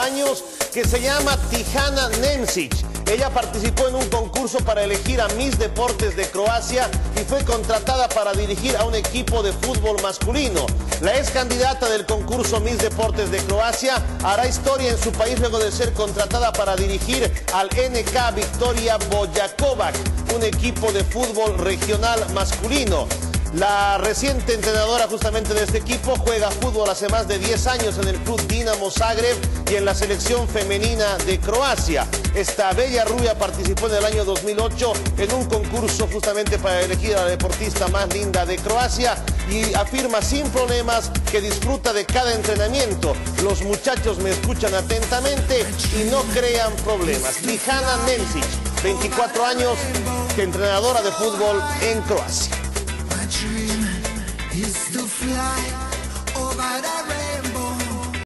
años que se llama Tijana Nemcic. Ella participó en un concurso para elegir a Miss Deportes de Croacia y fue contratada para dirigir a un equipo de fútbol masculino. La ex candidata del concurso Miss Deportes de Croacia hará historia en su país luego de ser contratada para dirigir al NK Victoria Boyakovac, un equipo de fútbol regional masculino. La reciente entrenadora justamente de este equipo juega fútbol hace más de 10 años en el club Dinamo Zagreb y en la selección femenina de Croacia. Esta bella rubia participó en el año 2008 en un concurso justamente para elegir a la deportista más linda de Croacia y afirma sin problemas que disfruta de cada entrenamiento. Los muchachos me escuchan atentamente y no crean problemas. Lijana Nemcic, 24 años, entrenadora de fútbol en Croacia. Dream is to fly over the